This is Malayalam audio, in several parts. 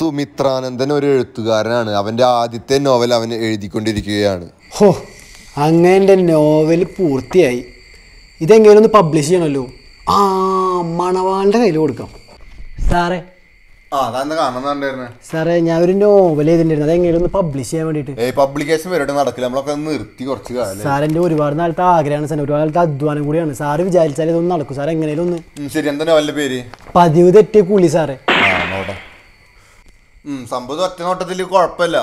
സുമിത്രാനന്ദൻ ഒരു എഴുത്തുകാരനാണ്. അവന്റെ ആദ്യത്തെ നോവൽ അവൻ എഴുതിക്കൊണ്ടിരിക്കുകയാണ്. ഹോ അങ്ങനെ എന്റെ നോവൽ പൂർത്തിയായി. ഇതെങ്ങനെ ഒന്ന് പബ്ലിഷ് ചെയ്യണമല്ലോ? ആ മണവാളിന്റെ കയ്യിൽ കൊടുക്കാം. സാറേ. സാറേ ഞാൻ ഒരു നോവൽ എഴുതിണ്ടായിരുന്നു അതെങ്ങനെയും ഒന്ന് പബ്ലിഷ് ചെയ്യാൻ വേണ്ടിയിട്ട്. പബ്ലിക്കേഷൻ വരെ നടക്കില്ല. നമ്മളൊക്കെ നിർത്തി കുറച്ച് കാലം സാർ എന്റെ ഒരുപാട് നാളത്തെ ആഗ്രഹമാണ് സാർ ഒരുപാട് നാളത്തെ അധ്വാനം കൂടിയാണ്. സാറ് വിചാരിച്ചാൽ ഇതൊന്നും നടക്കും. സാർ എങ്ങനെയും ഒന്ന് ശരി. എന്താ നോവലിന്റെ പേര്? പതിവ് തെറ്റിയ കൂലി സാറേ. സംഭവം ഒറ്റ നോട്ടത്തിൽ കുഴപ്പമില്ല.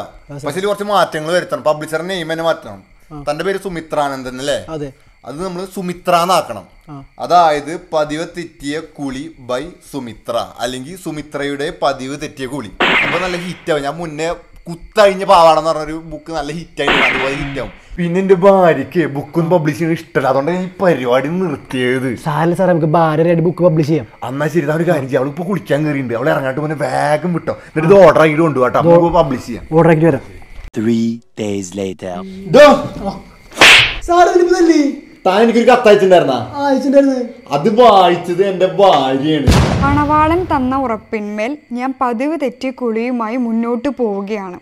പക്ഷെ കുറച്ച് മാറ്റങ്ങൾ വരുത്തണം. പബ്ലിഷറിന്റെ നെയിം തന്നെ മാറ്റണം. തന്റെ പേര് സുമിത്രാനന്ദൻ അല്ലേ? അതെ. അത് നമ്മൾ സുമിത്ര എന്നാക്കണം അതായത് പതിവ് തെറ്റിയ കുളി ബൈ സുമിത്ര. അല്ലെങ്കിൽ സുമിത്രയുടെ പതിവ് തെറ്റിയ കുളി. അപ്പൊ നല്ല ഹിറ്റാവും ഞാൻ മുന്നേ കുത്തഴിഞ്ഞ പാവാണെന്ന് പറഞ്ഞൊരു ബുക്ക് നല്ല ഹിറ്റ് ആയിട്ട് അതുപോലെ ഹിറ്റാവും പിന്നെ എന്റെ ഭാര്യക്ക് ബുക്കും പബ്ലിഷ് ചെയ്യാൻ ഇഷ്ടമല്ല അതുകൊണ്ട് ഈ പരിപാടി നിർത്തിയത്. സാറിന് സാറേ നമുക്ക് ഭാര്യയുടെ ബുക്ക് പബ്ലിഷ് ചെയ്യാം. എന്നാ ശരി ഒരു കാര്യം ചെയ്യാം. അവളിപ്പോ കുളിക്കാൻ കയറിയിട്ടുണ്ട് അവളെ ഇറങ്ങാട്ട് പിന്നെ വേഗം വിട്ടോ. എന്നിട്ട് ഇത് ഓർഡർ ആക്കിയിട്ട് കൊണ്ടുപോകാട്ടോ നമുക്ക് പബ്ലിഷ് ചെയ്യാം. ഓർഡർ ആക്കിയിട്ട് വരാം. Three days later. സാർ ഇതിലിപ്പതല്ലേ താൻ എനിക്കൊരു കത്തയച്ചിട്ടുണ്ടായിരുന്ന അയച്ചിട്ടുണ്ടായിരുന്നു. അത് വായിച്ചത് എന്റെ ഭാര്യയാണ്. പണവാളൻ തന്ന ഉറപ്പിന്മേൽ ഞാൻ പതിവ് തെറ്റി കുളിയുമായി മുന്നോട്ട് പോവുകയാണ്.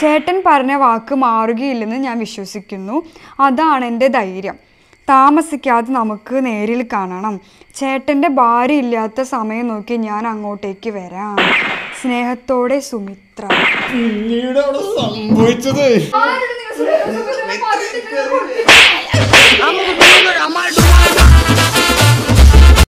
ചേട്ടൻ പറഞ്ഞ വാക്ക് മാറുകയില്ലെന്ന് ഞാൻ വിശ്വസിക്കുന്നു. അതാണ് എന്റെ ധൈര്യം. താമസിക്കാതെ നമുക്ക് നേരിൽ കാണണം. ചേട്ടന്റെ ഭാര്യ ഇല്ലാത്ത സമയം നോക്കി ഞാൻ അങ്ങോട്ടേക്ക് വരാം. സ്നേഹത്തോടെ സുമിത്ര. പിന്നീട് അവിടെ സംഭവിച്ചത്. I'm a little bit older. I.